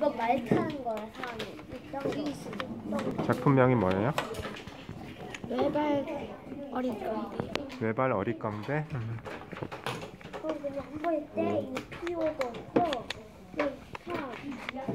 이거 말 타는 거야 사람이. 있던 있던 거. 작품명이 뭐예요? 외발 어리감대. 외발 어리감대? 음. 그럼 그냥 한번때이 피오도 없고 이 차.